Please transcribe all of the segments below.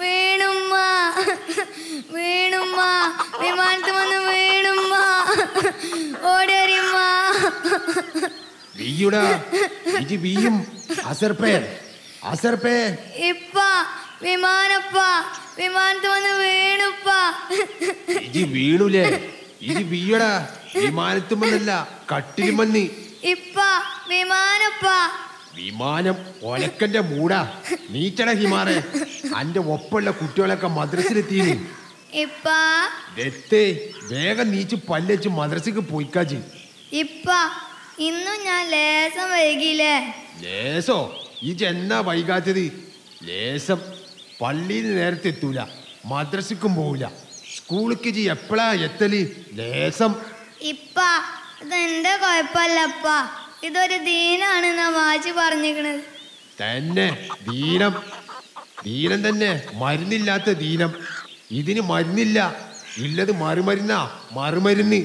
വീണുമ്മ വീണുമ്മ വിമാനത്തിൽ വന്ന് വീണുമ്മ ഓടറിയുമ്മ വീയുടാ ഇജി വീയും അസർപ്പേ അസർപ്പേ ഇപ്പ വിമാനപ്പ വിമാനത്തിൽ വന്ന് വീണുപ്പ. ഇജി വീണുലേ ഇജി വീയടാ വിമാനത്തുമെന്നല്ല കട്ടിലുമന്നി ഇപ്പ വിമാനപ്പ. വിമാനം ഒലക്കന്റെ മൂടാ. നീച്ചട ഹിമാറെ അന്റെ ഒപ്പമുള്ള കുട്ടികളൊക്കെ മദ്രസിലെത്തിയിരുന്നു വേഗം നീച്ച് പല്ലച്ച് മദ്രസക്ക് പോയിക്കാച്ച് ഇപ്പ ഇന്നും ഞാൻ ലേസം വൈകില്ലേ ലേസോ? ഈ ചെന്നാ വൈകാത്തത്? ലേസം പള്ളിയിൽ നേരത്തെ എത്തൂല. മദ്രസക്കും പോവില്ല സ്കൂളിക്ക് ജി എപ്പോഴാ എത്തൽ? ലേസം. ഇപ്പ ഇതെന്റെ കുഴപ്പല്ലപ്പ ഇതൊരു ദീനാണ് വാജി പറഞ്ഞിരിക്കണത്. തന്നെ ദീനം. ദീനം തന്നെ മരുന്നില്ലാത്ത ദീനം. ഇതിന് മരുന്നില്ല. ഇല്ലത് മറുമരുന്നാ മറുമരുന്ന്.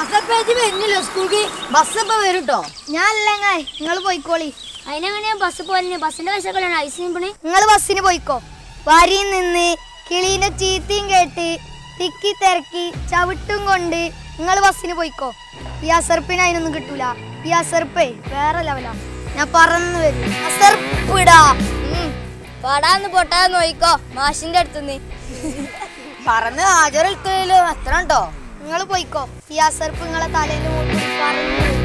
അസപ്പേജ് വരുന്നില്ല സ്കൂൾക്ക് ബസ് ഇപ്പൊ വരും കേട്ടോ ഞാൻ അല്ലങ്ങായി നിങ്ങൾ പോയിക്കോളി. അതിനെങ്ങനെയാ ബസ് പോലെ ബസ്സിന്റെ പൈസ ഐസിന് പണി നിങ്ങൾ ബസ്സിന് പോയിക്കോ. വരിയിൽ നിന്ന് കിളീന്റെ ചീത്തയും കേട്ട് തിക്കി തിരക്കി ചവിട്ടും കൊണ്ട് നിങ്ങൾ ബസ്സിന് പോയിക്കോ? ഈ അസർപ്പിന് അതിനൊന്നും കിട്ടൂല. ഈ അസർപ്പേ വേറെ ലെവലാ ഞാൻ പറന്നു വരും. അസർപ്പിടാ പടാന്ന് പൊട്ടാന്ന് നോയിക്കോ. മാഷിന്റെ അടുത്തുനിന്ന് പറന്ന് ഹാജർ ഹാജരെടുക്കലോ എത്ര ഉണ്ടോ നിങ്ങൾ പോയിക്കോ. ഈ അസർപ്പ് നിങ്ങളെ തലയിൽ. പറഞ്ഞാ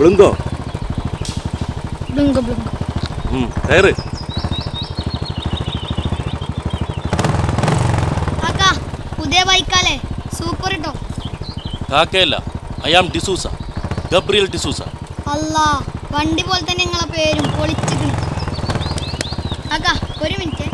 ബ്ലിങ്കോ? ബ്ലിങ്കോ ബ്ലിങ്കോ. ഉം, കയറ്. പുതിയ ബൈക്കാലേ. സൂപ്പർ ട്ടോ. കാക്കയല്ല I am D'Souza. Gabriel D'Souza. അല്ല വണ്ടി പോലെ തന്നെ നിങ്ങളെ പേരും പൊളിച്ചിട്ടുണ്ട് അക്ക ഒരു മിനിറ്റ്.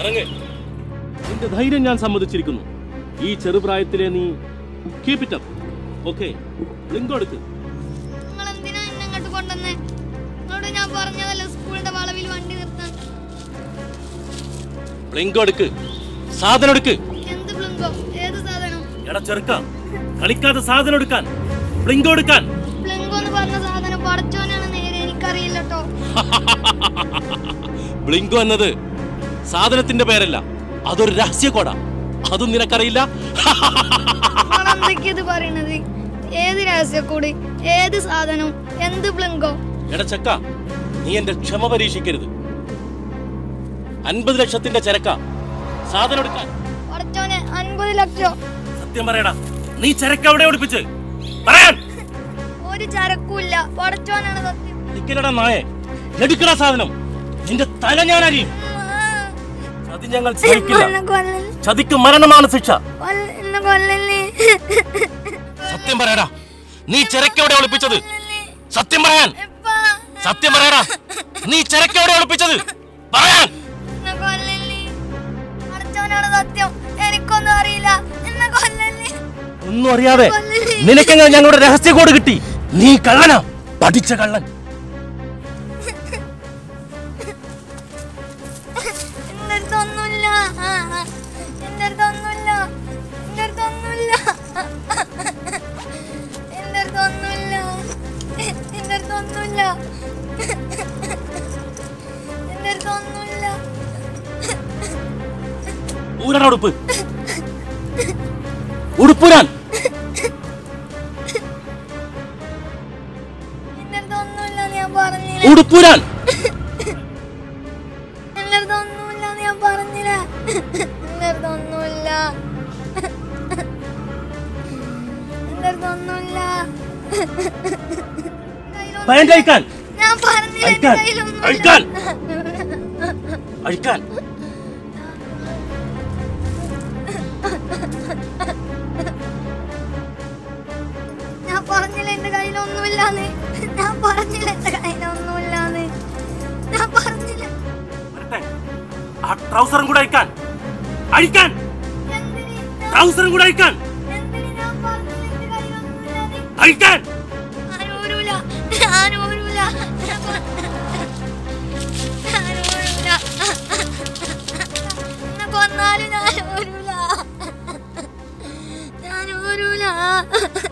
ഇറങ്ങ്. നിന്റെ ധൈര്യം ഞാൻ സമ്മതിച്ചിരിക്കുന്നു. ഈ ചെറുപ്രായത്തിലെ നീ keep it up okay link കൊടുക്ക് നിങ്ങൾ എന്തിനാ എന്നെ അങ്ങോട്ട് കൊണ്ടുവന്നേ? നിങ്ങളോട് ഞാൻ പറഞ്ഞതല്ല സ്കൂളിന്റെ വളവിൽ വണ്ടി നിർത്താൻ? ബ്ലിങ്ക് കൊടുക്ക് സാധനം എടുക്ക്. എന്ത് ബ്ലിങ്കോ? ഏത് സാധനം? എടാ ചെറുക്ക കളിക്കാതെ സാധനം എടുക്കാൻ. ബ്ലിങ്ക് കൊടുക്കാൻ ബ്ലിങ്കോ എന്ന് പറഞ്ഞ സാധനം പടച്ചോനാണ് നേരെ എനിക്കറിയില്ല കേട്ടോ ബ്ലിങ്കോ എന്നത് സാധനത്തിന്റെ പേരല്ല അതൊരു രഹസ്യ കോടാ. അതും നിനക്കറിയില്ല? നിങ്ങൾ എന്തൊക്കെയാ ഇത് പറയണത് ഏത് രഹസ്യക്കൂടി ഏത് സാധനം? എന്ത് ബ്ലിങ്കോ? എടാ ചക്ക നീ എന്റെ ക്ഷമ പരീക്ഷിക്കരുത്. അൻപത് ലക്ഷത്തിന്റെ ചരക്ക. സാധനം എടുക്കാൻ. അൻപത് ലക്ഷം? സത്യം പറയടാ നീ ചരക്ക് അവിടെ ഒളിപ്പിച്ച്? പറയാൻ. ഒരു ചരക്കുമില്ല. പടച്ചോനാണ് സത്യം. നിക്കലടാ നായെ എടുക്കടാ സാധനം. നിന്റെ തല ഞാൻ അറിയും ചതി ഞങ്ങൾ സഹിക്കില്ല ചതിക്ക് മരണമാണ് ശിക്ഷ. സത്യം പറയടാ. നീ ചിരക്കോടെ ഒളിപ്പിച്ചത്. സത്യം പറയാൻ. സത്യം പറയടാ. നീ ചിരക്കോടെ ഒളിപ്പിച്ചത്. പറയാൻ. എനിക്കൊന്നും അറിയില്ല. ഒന്നും അറിയാതെ നിനക്കെങ്ങനെ ഞങ്ങളുടെ രഹസ്യ കോഡ് കിട്ടി? നീ കള്ളനാ. പഠിച്ച കള്ളൻ. അടുത്തൊന്നുമില്ല എന്റെ അടുത്തൊന്നുമില്ല ഊരാണ് ഉടുപ്പ്. ഉടുപ്പുരാൻ. എന്റെ അടുത്തൊന്നുമില്ല ഞാൻ പറഞ്ഞില്ല. ഉടുപ്പുരാൻ. എന്റെ ഞാൻ പറഞ്ഞില്ല. എന്റെ കയ്യിലൊന്നും- പാന്റ് അഴിക്കാൻ അഴിക്കാൻ അഴിക്കാൻ അഴിക്കാൻ ഞാൻ പറഞ്ഞില്ല എന്റെ കയ്യിലൊന്നുമില്ലാന്ന്. ഞാൻ പറഞ്ഞില്ല എന്റെ കയ്യിലൊന്നുമില്ലാന്ന്. ഞാൻ പറഞ്ഞില്ല. ആ ട്രൗസറും കൂടെ അഴിക്കാൻ. അഴിക്കാൻ. ട്രൗസറും കൂടെ അഴിക്കാൻ. അഴിക്കാൻ. Ha ha ha!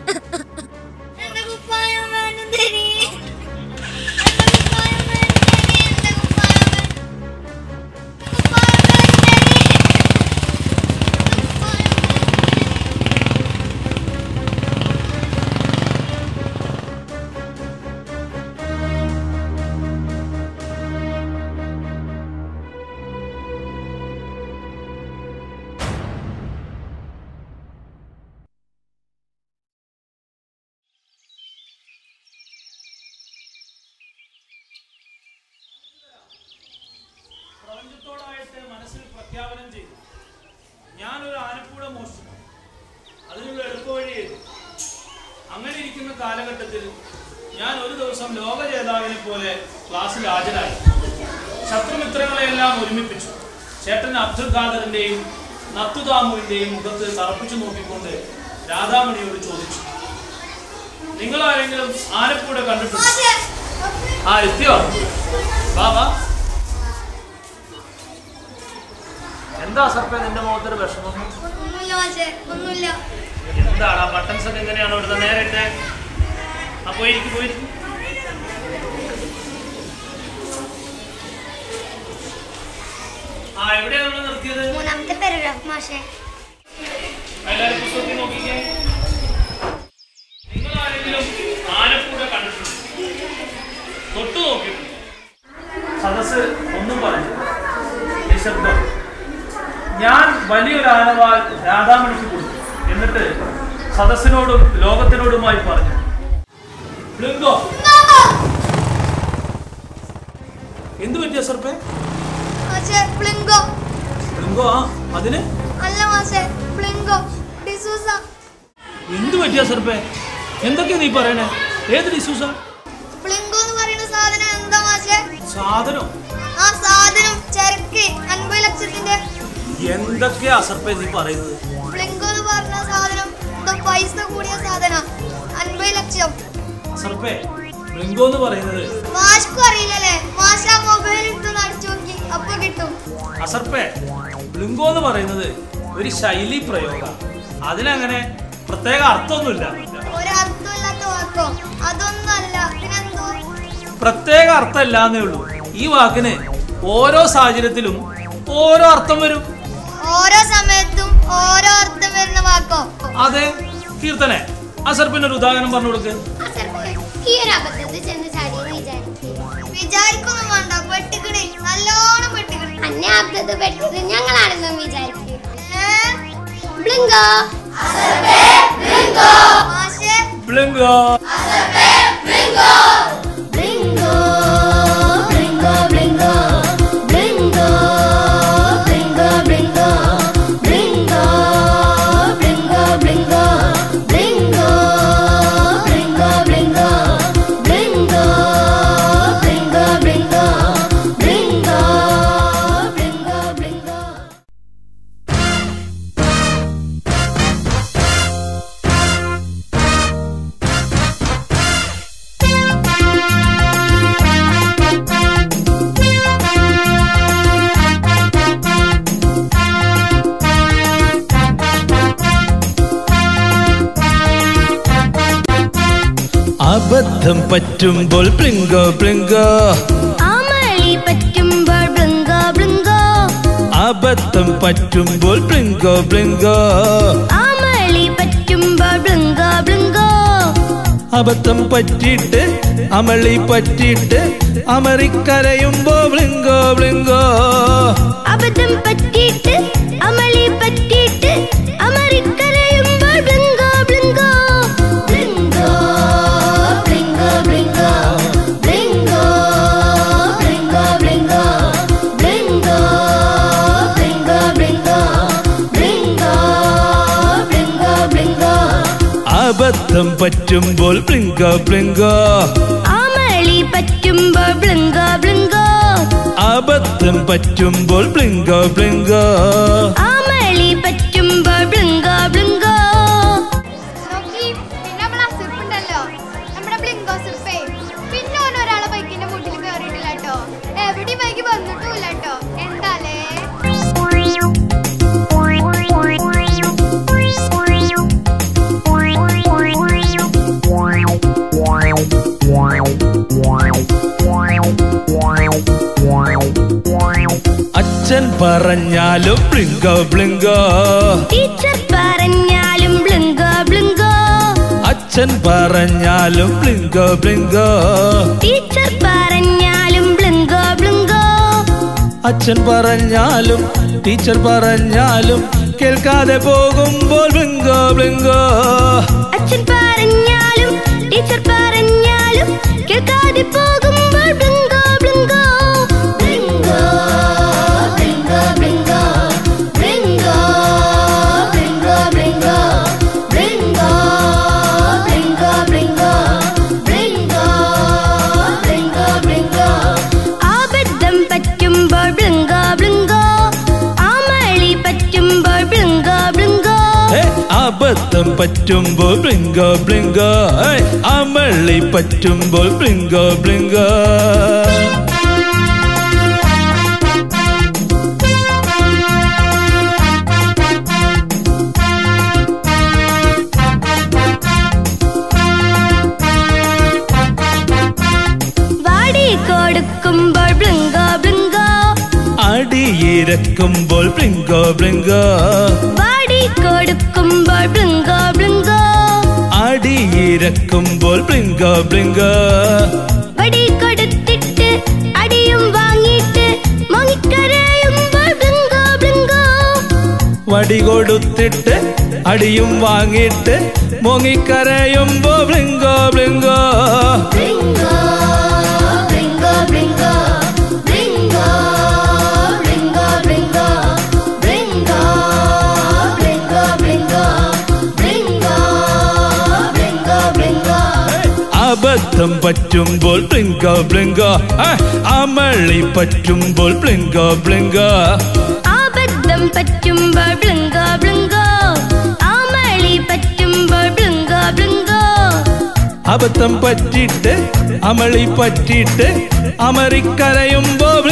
അങ്ങനെ ഇരിക്കുന്ന കാലഘട്ടത്തിൽ ഞാൻ ഒരു ദിവസം ലോക ജേതാവിനെ പോലെ ക്ലാസ്സിൽ ഹാജരായി. ശത്രുമിത്രങ്ങളെയെല്ലാം ഒരുമിപ്പിച്ചു. ചേട്ടൻ അബ്ദുൽ ഖാദറിന്റെയും നത്തുദാമുവിന്റെയും മുഖത്ത് തറപ്പിച്ചു നോക്കിക്കൊണ്ട് രാധാമണിയോട് ചോദിച്ചു നിങ്ങൾ ആരെങ്കിലും ആനക്കൂടെ കണ്ടിട്ടുണ്ടോ? ആ എത്തിയോ? വാ എന്താ സർപ്പേ നിന്റെ മുഖത്തൊരു വിഷമം? ഒന്നുമില്ല. എന്താടാ ബട്ടൺസ് ഒക്കെ എങ്ങനെയാണ് ഇവിടുത്തെ നേരിട്ട് ആ പോയിരിക്കും പോയിരിക്കും. ആ എവിടെയാണ് നമ്മൾ നിർത്തിയത്? പുസ്തകത്തിൽ നിങ്ങൾ ആരെങ്കിലും സദസ് ഒന്നും പറഞ്ഞു നിശബ്ദം. ഞാൻ വലിയൊരു ആനവാൾ രാധാമണിക്ക് കൊടുത്തു. എന്നിട്ട് സദസ്സിനോടും ലോകത്തിനോടുമായി പറഞ്ഞു. എന്ത് പറ്റിയ സർപ്പേ? ആ അതിന്? അല്ല മാഷേ പ്ലിങ്കോ ഡിസൂസ. എന്ത് പറ്റിയ സർപ്പേ? എന്തൊക്കെയാ നീ പറയണേ? ഏത് ഡിസൂസ? എന്ന് പറയുന്ന സാധനം എന്താ മാഷേ? സാധനം? ആ സാധനം ചരക്ക് അൻപത് ലക്ഷത്തിന്റെ. എന്തൊക്കെയാ സർപ്പേ നീ പറയുന്നത്? പ്ലിങ്കോ എന്ന് പറഞ്ഞ സാധനം എന്തോ പൈസ കൂടിയ സാധന. അൻപത് ലക്ഷം. സർപ്പേ എന്ന് പറയുന്നത്. മാഷ്ക്കും അറിയില്ലല്ലേ? മാഷ മൊബൈൽ എടുത്തൊന്ന് അടിച്ചു നോക്കി അപ്പൊ കിട്ടും. അസർപ്പേ എന്ന് പറയുന്നത് ഒരു ശൈലി പ്രയോഗ. അതിനങ്ങനെ പ്രത്യേക അർത്ഥമൊന്നുമില്ല. ഒരർത്ഥമില്ലാത്ത വാക്കോ? അതൊന്നും അല്ല പിന്നെന്തോ? പ്രത്യേക അർത്ഥം ഇല്ലാന്നേ ഉള്ളൂ. ഈ വാക്കിന് ഓരോ സാഹചര്യത്തിലും ഓരോ അർത്ഥം വരും. ഓരോ സമയത്തും ഓരോ അർത്ഥം വരുന്ന വാക്കോ? അതെ കീർത്തനെ അസർപ്പിന് ഒരു ഉദാഹരണം പറഞ്ഞു കൊടുക്ക്. ഈ ഒരു അബദ്ധത്തിൽ ചെന്ന് ചാടിയെന്ന് വിചാരിക്കും. വിചാരിക്കൊന്നും വേണ്ട നല്ലോണം പെട്ടിക്കണേ അന്നെ അബദ്ധത്തിൽ പെട്ടത് ഞങ്ങളാണെന്നും വിചാരിക്കും? ബ്ലിങ്കോ. മാഷേ പ്ലിങ്കോ ബ്ലിങ്കോ. ബന്ധം പറ്റുമ്പോൾ പ്ലിങ്കോ പ്ലിങ്കോ അബദ്ധം പറ്റുമ്പോൾ പ്ലിങ്കോ പ്ലിങ്കോ അബദ്ധം പറ്റിയിട്ട് അമളി പറ്റിയിട്ട് അമറിക്കരയുമ്പോ ബ്ലിങ്കോ ബ്ലിങ്കോ അബദ്ധം പറ്റിയിട്ട് അമളി പറ്റിയിട്ട് അബദ്ധം പറ്റുമ്പോൾ ബ്ലിങ്ക ബ്ലിങ്കോ ആമളി പറ്റുമ്പോൾ ബ്ലിങ്ക ബ്ലിങ്കോ അബദ്ധം പറ്റുമ്പോൾ ബ്ലിങ്ക ബ്ലിങ്കോ പറഞ്ഞാലും ബ്ലിങ്കോ ബ്ലിങ്കോ. ടീച്ചർ പറഞ്ഞാലും ബ്ലിങ്കോ ബ്ലിങ്കോ. അച്ഛൻ പറഞ്ഞാലും ബ്ലിങ്കോ ബ്ലിങ്കോ. ടീച്ചർ പറഞ്ഞാലും ബ്ലിങ്കോ ബ്ലിങ്കോ. അച്ഛൻ പറഞ്ഞാലും ടീച്ചർ പറഞ്ഞാലും കേൾക്കാതെ പോകുമ്പോൾ ബ്ലിങ്കോ ബ്ലിങ്കോ. അച്ഛൻ പറഞ്ഞാലും ടീച്ചർ പറഞ്ഞാലും കേൾക്കാതെ പോകുമ്പോൾ ബോൾ ബ്ലിങ്കോ. അബദ്ധം പറ്റുമ്പോൾ ബ്ലിങ്കോ ബ്ലിങ്കോ ഏ, അമളി പറ്റുമ്പോൾ ബ്ലിങ്കോ ബ്ലിങ്കോ വാടി കൊടുക്കുമ്പോൾ ബ്ലിങ്കോ ബ്ലിങ്കോ അടിയിരക്ക ബ്ലിങ്കോ വാടി കൊടുക്കുമ്പോൾ അടിയിരക്കുമ്പോൾ ബ്ലിങ്കോ ബ്ലിങ്കോ വടി കൊടുത്തിട്ട് അടിയും വാങ്ങിയിട്ട് വടി കൊടുത്തിട്ട് അടിയും വാങ്ങിയിട്ട് മുങ്ങിക്കരയുമ്പോ ബ്ലിങ്കോ ബ്ലിങ്കോ അബദ്ധം പറ്റുമ്പോൾ ബ്ലിങ്കോ ബ്ലിങ്കോ ആ, അമളി പറ്റുമ്പോൾ ബ്ലിങ്കോ ബ്ലിങ്കോ ആബദ്ധം പറ്റുമ്പോൾ ബ്ലിങ്കോ ബ്ലിങ്കോ ആമളി പറ്റുമ്പോൾ ബ്ലിങ്കോ ബ്ലിങ്കോ അബദ്ധം പറ്റിയിട്ട് അമളി പറ്റിയിട്ട് അമറിക്കരയുമ്പോ ബ്ലിങ്കോ ബ്ലിങ്കോ